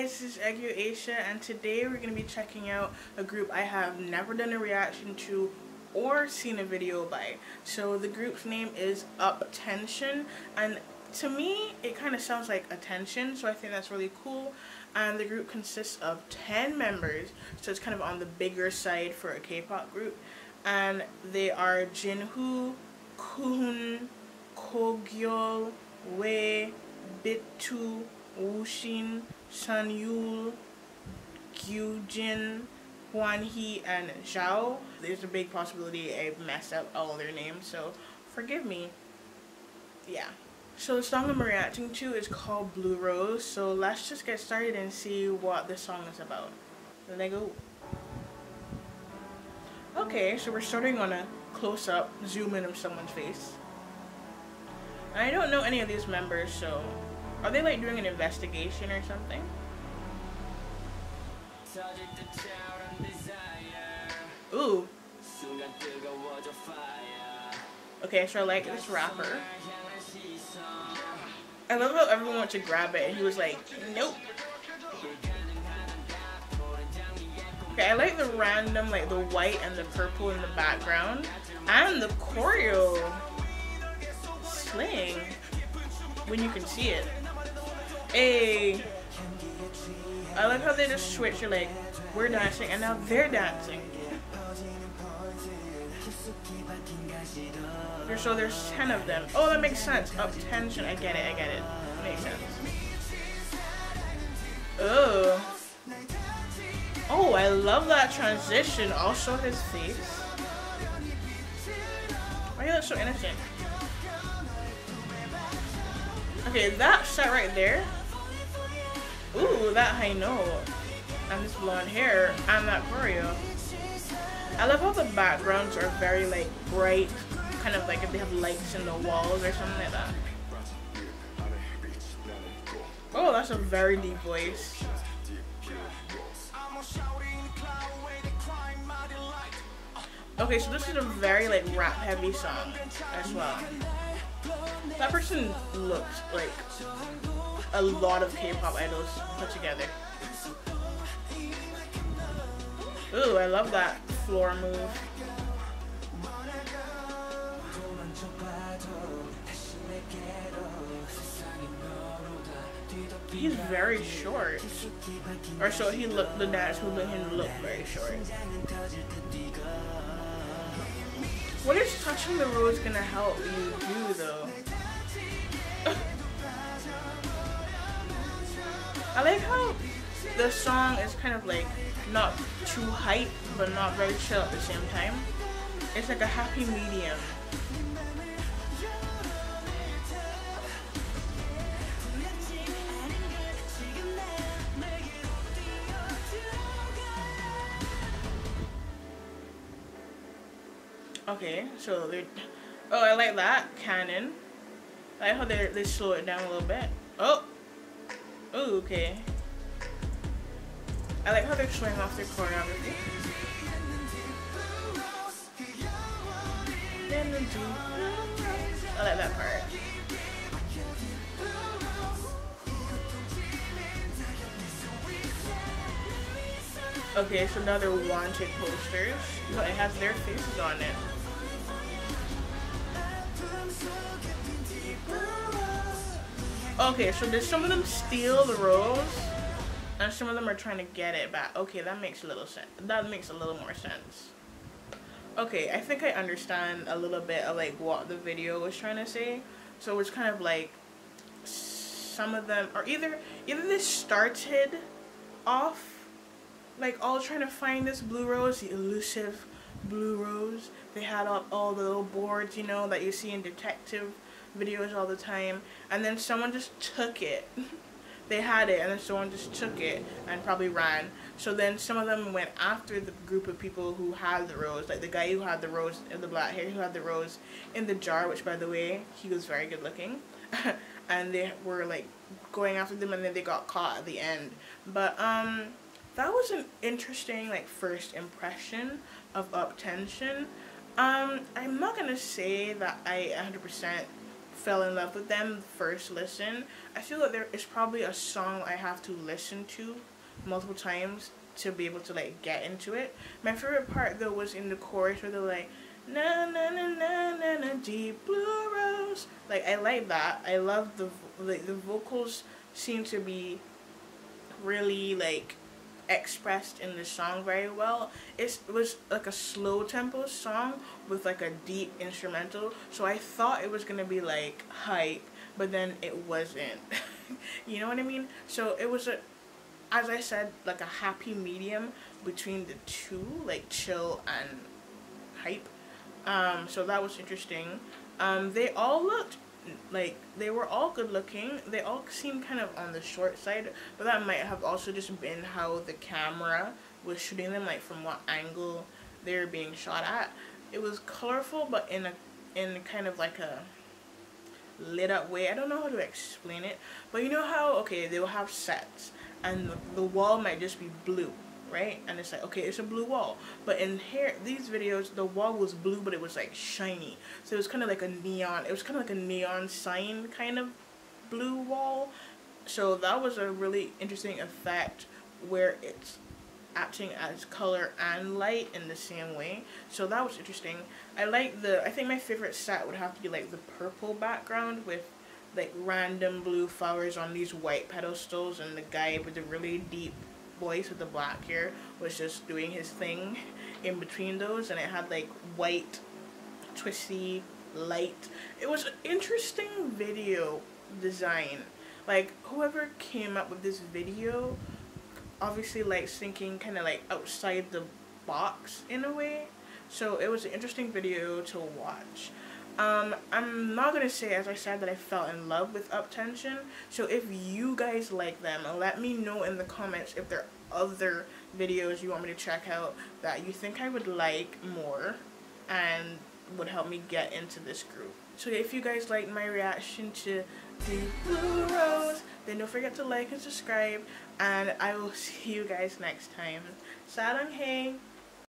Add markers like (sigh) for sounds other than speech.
guys, this is Aegyo Aesha and today we're going to be checking out a group I have never done a reaction to or seen a video by. So the group's name is UP10TION and to me it kind of sounds like attention so I think that's really cool and the group consists of 10 members so it's kind of on the bigger side for a K-pop group and they are Jinhoo, Kun, Kogyeol, Wei, Bitu, Bitto, Wooshin, Sunyoul, Gyujin, Hwanhee, and Xiao. There's a big possibility I messed up all their names, so forgive me. Yeah. So the song I'm reacting to is called Blue Rose, so let's just get started and see what the song is about. Let go. Okay, so we're starting on a close-up zoom in of someone's face. I don't know any of these members, so are they like doing an investigation or something? Ooh. Okay, so I like this rapper. I love how everyone went to grab it and he was like, nope. Okay, I like the random, like the white and the purple in the background. And the choreo. Sling. When you can see it. Hey. I like how they just switch. You're like, we're dancing, and now they're dancing. So there's 10 of them. Oh, that makes sense. Up tension. I get it. I get it. Makes sense. Oh. Oh, I love that transition. Also his face. Why you look so innocent? Okay, that shot right there. Ooh, that high note. And this blonde hair and that choreo. I love how the backgrounds are very like bright, kind of like if they have lights in the walls or something like that. Oh, that's a very deep voice. Okay, so this is a very like rap heavy song as well. That person looks like a lot of K-pop idols put together. Ooh, I love that floor move. He's very short. Or so he looked, the dads who let him look very short. What is touching the rose gonna help you do though? I like how the song is kind of like not too hype but not very chill at the same time. It's like a happy medium. Okay, so they oh I like that canon. I like how they they slow it down a little bit. Oh, oh okay. I like how they're showing off their choreography. I like that part. Okay, so now they're wanted posters, but it has their faces on it. Okay, so did some of them steal the rose? And some of them are trying to get it back. Okay, that makes a little sense. That makes a little more sense. Okay, I think I understand a little bit of like what the video was trying to say. So it's kind of like some of them, or either either this started off like all trying to find this blue rose, the elusive blue rose. They had up all the little boards, you know, that you see in detective videos all the time. And then someone just took it. (laughs) they had it and then someone just took it and probably ran. So then some of them went after the group of people who had the rose, like the guy who had the rose, the black hair who had the rose in the jar, which by the way, he was very good looking. (laughs) and they were like going after them and then they got caught at the end. But um that was an interesting like first impression of UP10TION. Um, I'm not gonna say that I 100% fell in love with them first listen. I feel like there is probably a song I have to listen to multiple times to be able to like get into it. My favorite part though was in the chorus where they're like na na na na na na deep blue rose. Like I like that. I love the like the vocals seem to be really like expressed in the song very well. It was like a slow tempo song with like a deep instrumental. So I thought it was gonna be like hype, but then it wasn't. (laughs) you know what I mean? So it was a, as I said, like a happy medium between the two, like chill and hype. Um, so that was interesting. Um, they all looked like they were all good looking. They all seemed kind of on the short side, but that might have also just been how the camera was shooting them, like from what angle they were being shot at. It was colorful, but in a in kind of like a lit up way. I don't know how to explain it, but you know how okay they will have sets and the, the wall might just be blue right? And it's like, okay, it's a blue wall. But in here, these videos, the wall was blue, but it was like shiny. So it was kind of like a neon, it was kind of like a neon sign kind of blue wall. So that was a really interesting effect where it's acting as color and light in the same way. So that was interesting. I like the, I think my favorite set would have to be like the purple background with like random blue flowers on these white pedestals and the guy with the really deep voice with the black hair was just doing his thing in between those and it had like white twisty light. It was an interesting video design. Like whoever came up with this video obviously like thinking kind of like outside the box in a way. So it was an interesting video to watch um, I'm not gonna say, as I said, that I fell in love with UP10TION. So if you guys like them, let me know in the comments if there are other videos you want me to check out that you think I would like more and would help me get into this group. So if you guys like my reaction to the Blue Rose, then don't forget to like and subscribe, and I will see you guys next time. Sarang hey!